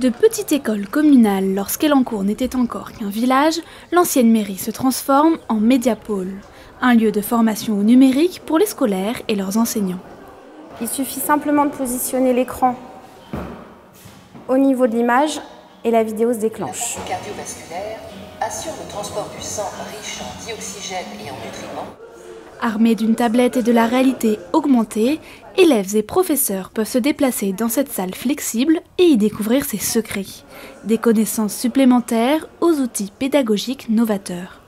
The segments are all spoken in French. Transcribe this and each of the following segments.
De petite école communale lorsqu'Elancourt n'était encore qu'un village, l'ancienne mairie se transforme en médiapôle, un lieu de formation au numérique pour les scolaires et leurs enseignants. Il suffit simplement de positionner l'écran au niveau de l'image et la vidéo se déclenche. cardiovasculaire assure le transport du sang riche en dioxygène et en nutriments Armés d'une tablette et de la réalité augmentée, élèves et professeurs peuvent se déplacer dans cette salle flexible et y découvrir ses secrets. Des connaissances supplémentaires aux outils pédagogiques novateurs.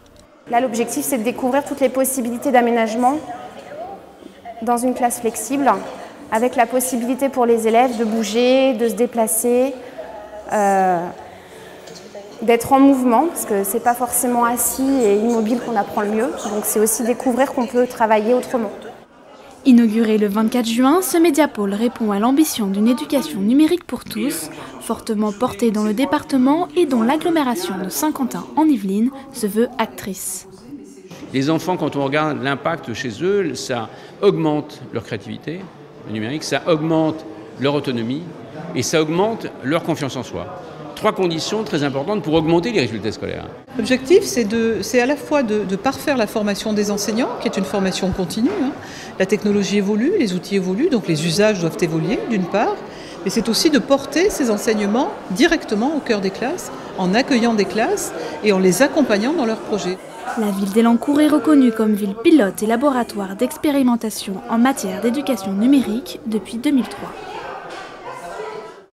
Là, l'objectif, c'est de découvrir toutes les possibilités d'aménagement dans une classe flexible, avec la possibilité pour les élèves de bouger, de se déplacer. Euh, d'être en mouvement, parce que c'est pas forcément assis et immobile qu'on apprend le mieux. Donc c'est aussi découvrir qu'on peut travailler autrement. Inauguré le 24 juin, ce médiapôle répond à l'ambition d'une éducation numérique pour tous, fortement portée dans le département et dont l'agglomération de Saint-Quentin en Yvelines se veut actrice. Les enfants, quand on regarde l'impact chez eux, ça augmente leur créativité, le numérique, ça augmente leur autonomie et ça augmente leur confiance en soi trois conditions très importantes pour augmenter les résultats scolaires. L'objectif, c'est à la fois de, parfaire la formation des enseignants, qui est une formation continue. Hein. La technologie évolue, les outils évoluent, donc les usages doivent évoluer d'une part, mais c'est aussi de porter ces enseignements directement au cœur des classes, en accueillant des classes et en les accompagnant dans leurs projets. La ville d'Elancourt est reconnue comme ville pilote et laboratoire d'expérimentation en matière d'éducation numérique depuis 2003.